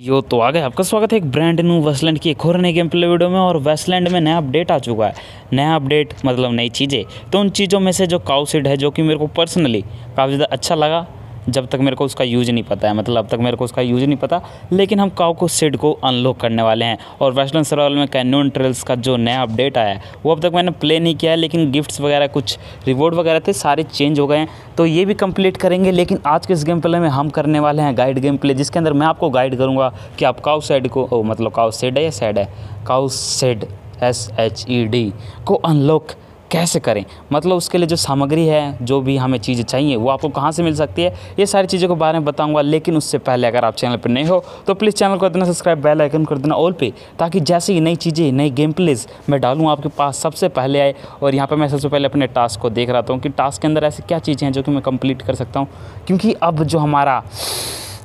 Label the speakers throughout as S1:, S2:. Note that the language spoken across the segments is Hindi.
S1: यो तो आ गए। आपका स्वागत है एक ब्रांड न्यू वेस्टलैंड की एक और नई गेम प्ले वीडियो में और वेस्टलैंड में नया अपडेट आ चुका है। नया अपडेट मतलब नई चीज़ें। तो उन चीज़ों में से जो काउसिड है, जो कि मेरे को पर्सनली काफ़ी ज़्यादा अच्छा लगा जब तक मेरे को उसका यूज़ नहीं पता है मतलब अब तक मेरे को उसका यूज़ नहीं पता, लेकिन हम काउ को सिड को अनलॉक करने वाले हैं। और वेस्टर्न सर्वाइवल में कैनोन ट्रेल्स का जो नया अपडेट आया है, वो अब तक मैंने प्ले नहीं किया है, लेकिन गिफ्ट्स वगैरह कुछ रिवॉर्ड वगैरह थे, सारे चेंज हो गए हैं। तो ये भी कंप्लीट करेंगे, लेकिन आज के इस गेम प्ले में हम करने वाले हैं गाइड गेम प्ले जिसके अंदर मैं आपको गाइड करूँगा कि आप काउ सेड को, ओ मतलब काउ सेड है या सेड है? Cow shed S H E D को अनलॉक कैसे करें? मतलब उसके लिए जो सामग्री है, जो भी हमें चीज़ें चाहिए, वो आपको कहाँ से मिल सकती है? ये सारी चीज़ों के बारे में बताऊँगा, लेकिन उससे पहले अगर आप चैनल पर नए हो तो प्लीज़ चैनल को देना सब्सक्राइब, बेल आइकन कर देना ऑल पे, ताकि जैसे ही नई चीज़ें, नई गेम प्लेज मैं डालूँ, आपके पास सबसे पहले आए। और यहाँ पर मैं सबसे पहले अपने टास्क को देख रहा हूँ कि टास्क के अंदर ऐसी क्या चीज़ें हैं जो कि मैं कंप्लीट कर सकता हूँ। क्योंकि अब जो हमारा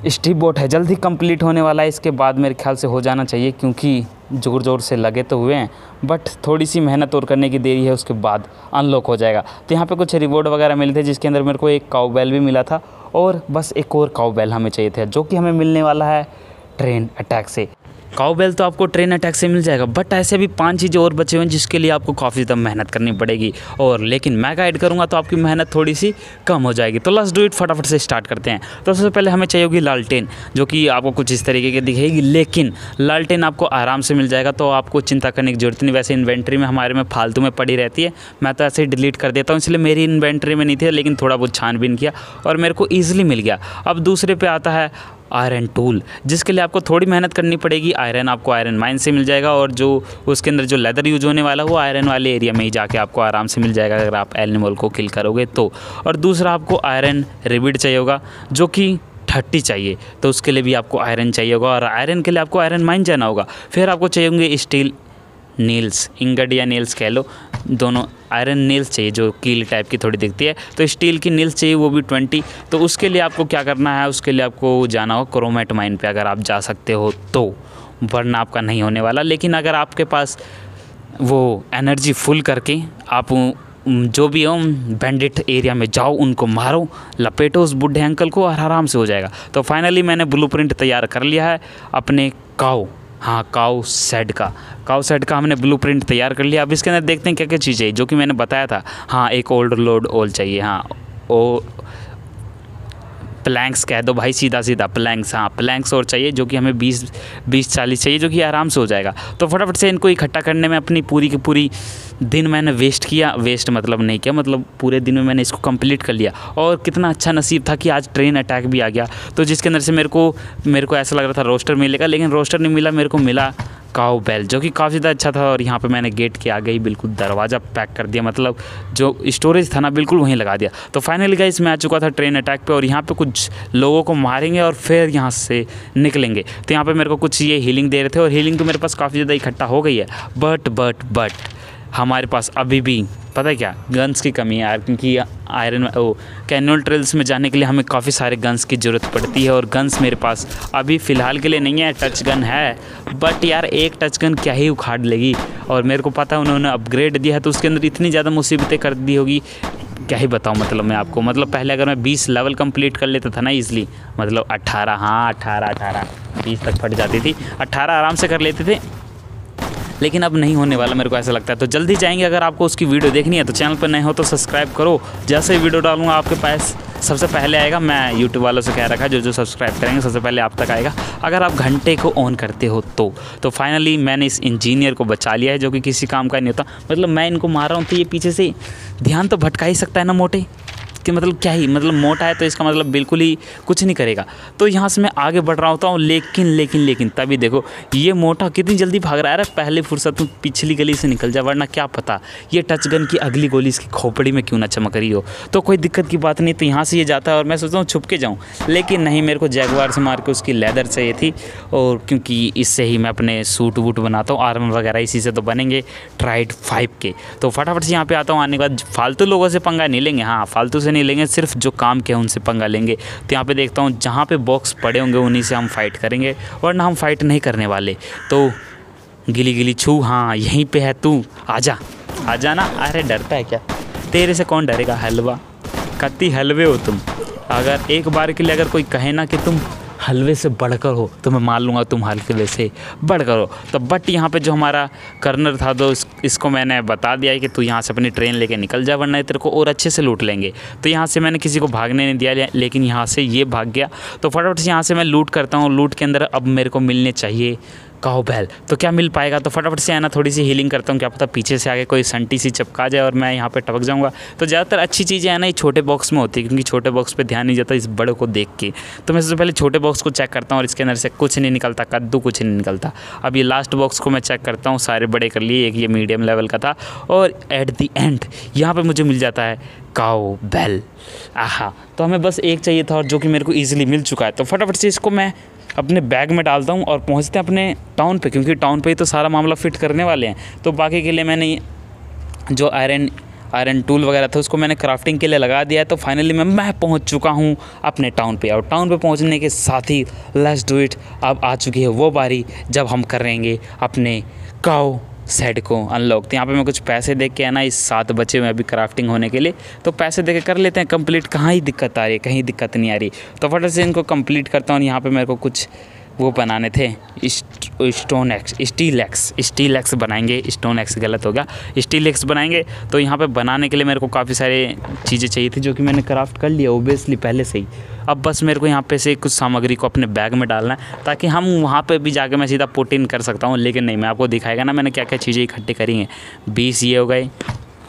S1: स्टीप बोट है, जल्द ही कंप्लीट होने वाला है, इसके बाद मेरे ख्याल से हो जाना चाहिए, क्योंकि ज़ोर ज़ोर से लगे तो हुए हैं बट थोड़ी सी मेहनत और करने की देरी है, उसके बाद अनलॉक हो जाएगा। तो यहाँ पे कुछ रिवॉर्ड वगैरह मिले थे, जिसके अंदर मेरे को एक काउ बैल भी मिला था, और बस एक और काउ बैल हमें चाहिए था, जो कि हमें मिलने वाला है ट्रेन अटैक से। काउबेल तो आपको ट्रेन अटैक से मिल जाएगा बट ऐसे भी पाँच चीज़ें और बचे हुए हैं जिसके लिए आपको काफ़ी ज़्यादा मेहनत करनी पड़ेगी। और लेकिन मैं गाइड करूँगा तो आपकी मेहनत थोड़ी सी कम हो जाएगी। तो लस डू इट फटाफट से स्टार्ट करते हैं। तो सबसे पहले हमें चाहिए होगी लालटेन जो कि आपको कुछ इस तरीके की दिखेगी। लेकिन लालटेन आपको आराम से मिल जाएगा तो आपको चिंता करने की ज़रूरत नहीं। वैसे इन्वेंट्री में हमारे में फालतू में पड़ी रहती है। मैं तो ऐसे ही डिलीट कर देता हूँ, इसलिए मेरी इन्वेंट्री में नहीं थी, लेकिन थोड़ा बहुत छानबीन किया और मेरे को ईजिली मिल गया। अब दूसरे पे आता है आयरन टूल, जिसके लिए आपको थोड़ी मेहनत करनी पड़ेगी। आयरन आपको आयरन माइन से मिल जाएगा और जो उसके अंदर जो लेदर यूज़ होने वाला, वो आयरन वाले एरिया में ही जाके आपको आराम से मिल जाएगा अगर आप एनिमल को किल करोगे तो। और दूसरा, आपको आयरन रिबिड चाहिए होगा, जो कि थर्टी चाहिए तो उसके लिए भी आपको आयरन चाहिए होगा। और आयरन के लिए आपको आयरन माइन जाना होगा। फिर आपको चाहिए होंगे स्टील नील्स इंगड या नील्स कह लो दोनों आयरन नील्स चाहिए, जो कील टाइप की थोड़ी दिखती है। तो स्टील की नील्स चाहिए, वो भी ट्वेंटी तो उसके लिए आपको क्या करना है? उसके लिए आपको जाना हो क्रोमेट माइन पे, अगर आप जा सकते हो तो। वरना आपका नहीं होने वाला। लेकिन अगर आपके पास वो एनर्जी फुल करके आप जो भी हो बैंडिट एरिया में जाओ, उनको मारो, लपेटो उस बुढ़े अंकल को और आराम से हो जाएगा। तो फाइनली मैंने ब्लूप्रिंट तैयार कर लिया है। अपने काओ हाँ काउ सेड का। काउ सेड का हमने ब्लूप्रिंट तैयार कर लिया। अब इसके अंदर देखते हैं क्या क्या चीज़ें जो कि मैंने बताया था। हाँ एक ओल्ड लोड ओल चाहिए। हाँ ओ प्लैंक्स कह दो भाई, सीधा सीधा प्लैंक्स हाँ प्लैंक्स और चाहिए जो कि हमें बीस बीस, चालीस चाहिए जो कि आराम से हो जाएगा। तो फटाफट से इनको इकट्ठा करने में अपनी पूरी की पूरी दिन मैंने वेस्ट किया। वेस्ट मतलब नहीं किया मतलब पूरे दिन में मैंने इसको कंप्लीट कर लिया। और कितना अच्छा नसीब था कि आज ट्रेन अटैक भी आ गया। तो जिसके अंदर से मेरे को मेरे को ऐसा लग रहा था रोस्टर मिलेगा, लेकिन रोस्टर नहीं मिला, मेरे को मिला काउ बेल, जो कि काफ़ी ज़्यादा अच्छा था और यहाँ पे मैंने गेट के आगे ही बिल्कुल दरवाज़ा पैक कर दिया मतलब जो स्टोरेज था ना, बिल्कुल वहीं लगा दिया। तो फाइनली गाइस मैं आ चुका था ट्रेन अटैक पे और यहाँ पे कुछ लोगों को मारेंगे और फिर यहाँ से निकलेंगे। तो यहाँ पर मेरे को कुछ ये हीलिंग दे रहे थे और हीलिंग तो मेरे पास काफ़ी ज़्यादा इकट्ठा हो गई है। बट बट बट हमारे पास अभी भी, पता है क्या? गन्स की कमी है यार, क्योंकि आयरन ओ कैनुअल ट्रेल्स में जाने के लिए हमें काफ़ी सारे गन्स की ज़रूरत पड़ती है और गन्स मेरे पास अभी फ़िलहाल के लिए नहीं है टच गन है। बट यार, एक टच गन क्या ही उखाड़ लेगी? और मेरे को पता है उन्होंने अपग्रेड दिया है तो उसके अंदर इतनी ज़्यादा मुसीबतें कर दी होगी। क्या ही बताऊँ मतलब मैं आपको मतलब पहले अगर मैं बीस लेवल कंप्लीट कर लेता था ना ईजिली मतलब अट्ठारह हाँ अट्ठारह अट्ठारह बीस तक फट जाती थी। अट्ठारह आराम से कर लेते थे। लेकिन अब नहीं होने वाला मेरे को ऐसा लगता है। तो जल्दी जाएँगे अगर आपको उसकी वीडियो देखनी है तो चैनल पर नए हो तो सब्सक्राइब करो। जैसे वीडियो डालूँगा, आपके पास सबसे पहले आएगा, मैं यूट्यूब वालों से कह रखा है जो जो सब्सक्राइब करेंगे, सबसे पहले आप तक आएगा। अगर आप घंटे को ऑन करते हो तो तो फाइनली मैंने इस इंजीनियर को बचा लिया है, जो कि किसी काम का नहीं होता। मतलब मैं इनको मार रहा हूँ तो ये पीछे से ध्यान तो भटका ही सकता है ना मोटे। कि मतलब क्या ही मतलब मोटा है तो इसका मतलब बिल्कुल ही कुछ नहीं करेगा। तो यहाँ से मैं आगे बढ़ रहा होता हूँ, लेकिन लेकिन लेकिन, तभी देखो, ये मोटा कितनी जल्दी भाग रहा है। पहले फुर्सत में पिछली गली से निकल जाए वरना क्या पता ये टच गन की अगली गोली इसकी खोपड़ी में क्यों ना चमक रही हो। तो कोई दिक्कत की बात नहीं तो यहाँ से ये जाता है और मैं सोचता हूँ छुप के जाऊँ। लेकिन नहीं, मेरे को जैगवार से मार के उसकी लेदर चाहिए थी और क्योंकि इससे ही मैं अपने सूट वूट बनाता हूँ आर्मर वगैरह इसी से तो बनेंगे ट्राइड फाइव के। तो फटाफट से यहाँ पे आता हूँ, आने के बाद फालतू लोगों से पंगा नहीं लेंगे। हाँ फालतू से नहीं लेंगे, सिर्फ़ जो काम के हैं उनसे पंगा लेंगे। तो यहाँ पे देखता हूँ, जहाँ पे बॉक्स पड़े होंगे, उन्हीं से हम फाइट करेंगे। वरना हम फाइट नहीं करने वाले। तो गिली गिली छू हाँ यहीं पे है तू। आजा। आजा ना। अरे, डरता है क्या? तेरे से कौन डरेगा, हलवा? कत्ती हलवे हो तुम। अगर एक बार के लिए अगर कोई कहे ना कि तुम हलवे से बढ़कर हो तो मैं मान लूँगा तुम हलवे से बढ़कर हो। तो बट यहाँ पे जो हमारा कर्नर था तो इस, इसको मैंने बता दिया कि तू यहाँ से अपनी ट्रेन लेके निकल जा वरना तेरे को और अच्छे से लूट लेंगे। तो यहाँ से मैंने किसी को भागने नहीं दिया लेकिन यहाँ से ये भाग गया। तो फटाफट से यहाँ से मैं लूट करता हूँ लूट के अंदर अब मेरे को मिलने चाहिए। कहो बैल तो क्या मिल पाएगा? तो फटाफट से आना, थोड़ी सी हीलिंग करता हूँ। क्या पता पीछे से आगे कोई संटी सी चपका जाए और मैं यहाँ पे टपक जाऊँगा। तो ज़्यादातर अच्छी चीज़ें है ना ये छोटे बॉक्स में होती है, क्योंकि छोटे बॉक्स पे ध्यान नहीं जाता इस बड़े को देख के। तो मैं सबसे पहले छोटे बॉक्स को चेक करता हूँ और इसके अंदर से कुछ नहीं निकलता, कद्दू कुछ नहीं निकलता। अब ये लास्ट बॉक्स को मैं चेक करता हूँ, सारे बड़े कर लिए, एक ये मीडियम लेवल का था। और एट दी एंड यहाँ पर मुझे मिल जाता है काओ बैल आहा तो हमें बस एक चाहिए था और जो कि मेरे को ईजिली मिल चुका है। तो फटाफट से इसको मैं अपने बैग में डालता हूँ और पहुँचते हैं अपने टाउन पर क्योंकि टाउन पर ही तो सारा मामला फिट करने वाले हैं। तो बाकी के लिए मैंने जो आयरन आयरन टूल वगैरह था, उसको मैंने क्राफ्टिंग के लिए लगा दिया है। तो फाइनली मैं मैं पहुँच चुका हूँ अपने टाउन पे। और टाउन पे पहुँचने के साथ ही लेट्स डू इट अब आ चुकी है वो बारी जब हम करेंगे अपने काओ सेट को अनलॉक तो यहाँ पे मैं कुछ पैसे दे के आना इस सात बचे हुए अभी क्राफ्टिंग होने के लिए। तो पैसे दे के कर लेते हैं कंप्लीट कहाँ ही दिक्कत आ रही है? कहीं दिक्कत नहीं आ रही। तो फटाफट से इनको कंप्लीट करता हूँ यहाँ पे मेरे को कुछ वो बनाने थे। Stone axe, steel axe steel axe बनाएँगे, स्टोन एक्स गलत हो गया स्टील एक्स बनाएँगे तो यहाँ पे बनाने के लिए मेरे को काफ़ी सारे चीज़ें चाहिए थी जो कि मैंने क्राफ्ट कर लिया ओबियसली पहले से ही। अब बस मेरे को यहाँ पे से कुछ सामग्री को अपने बैग में डालना है, ताकि हम वहाँ पे भी जाके मैं सीधा पुट इन कर सकता हूँ, लेकिन नहीं, मैं आपको दिखाएगा ना मैंने क्या क्या चीज़ें इकट्ठी करी हैं। बीस ये हो गए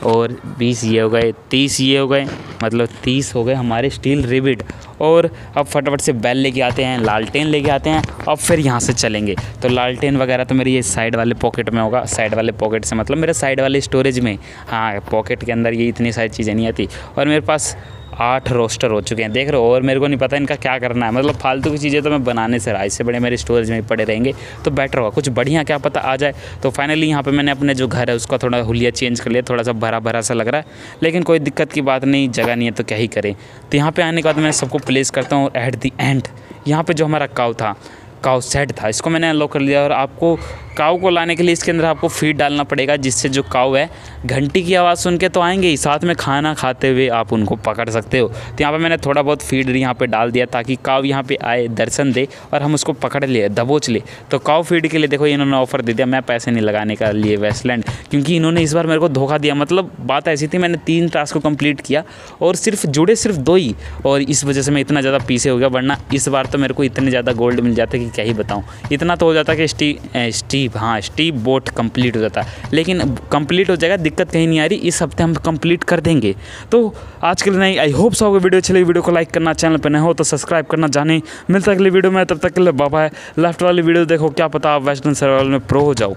S1: और बीस ये हो गए, तीस ये हो गए मतलब तीस हो गए हमारे स्टील रिबिट और अब फटाफट से बैल लेके आते हैं, लालटेन लेके आते हैं, अब फिर यहाँ से चलेंगे। तो लालटेन वगैरह तो मेरी ये साइड वाले पॉकेट में होगा, साइड वाले पॉकेट से मतलब मेरे साइड वाले स्टोरेज में। हाँ पॉकेट के अंदर ये इतनी सारी चीज़ें नहीं आती। और मेरे पास आठ रोस्टर हो चुके हैं। देख रहे हो, और मेरे को नहीं पता इनका क्या करना है। मतलब फालतू की चीज़ें तो मैं बनाने से रहा इससे बड़े मेरे स्टोरेज में पड़े रहेंगे। तो बेटर होगा, कुछ बढ़िया क्या पता आ जाए। तो फाइनली यहाँ पे मैंने अपने जो घर है, उसका थोड़ा हुलिया चेंज कर लिया थोड़ा सा भरा भरा सा लग रहा है। लेकिन कोई दिक्कत की बात नहीं, जगह नहीं है तो क्या ही करें। तो यहाँ पर आने के बाद मैं सबको प्लेस करता हूँ एट दी एंड यहाँ पर जो हमारा काव था काउ सेट था। इसको मैंने अनलॉक कर लिया और आपको काऊ को लाने के लिए इसके अंदर आपको फ़ीड डालना पड़ेगा, जिससे जो काऊ है, घंटी की आवाज़ सुन के तो आएँगे ही, साथ में खाना खाते हुए आप उनको पकड़ सकते हो। तो यहाँ पे मैंने थोड़ा बहुत फ़ीड यहाँ पे डाल दिया ताकि काऊ यहाँ पे आए, दर्शन दे और हम उसको पकड़ लिए दबोच ले। तो काऊ फ़ीड के लिए देखो इन्होंने ऑफ़र दे दिया, मैं पैसे नहीं लगाने का लिए वेस्टलैंड क्योंकि इन्होंने इस बार मेरे को धोखा दिया। मतलब बात ऐसी थी, मैंने तीन टास्क को कंप्लीट किया और सिर्फ़ जुड़े सिर्फ़ दो ही। और इस वजह से मैं इतना ज़्यादा पीछे हो गया, वरना इस बार तो मेरे को इतने ज़्यादा गोल्ड मिल जाते कि क्या ही बताऊँ। इतना तो हो जाता कि स्टी स्टीव हाँ स्टीव बोट कंप्लीट हो जाता। लेकिन कंप्लीट हो जाएगा, दिक्कत कहीं नहीं आ रही, इस हफ़्ते हम कंप्लीट कर देंगे। तो आज के लिए नहीं, आई होप सो वीडियो अच्छी लगी, वीडियो को लाइक करना, चैनल पर नहीं हो तो सब्सक्राइब करना, जाने। मिलता अगली वीडियो में, तब तक के लिए बाबा है लेफ़्ट वाली वीडियो देखो, क्या पता आप वेस्टर्न सर्वाइवल में प्रो हो जाओ।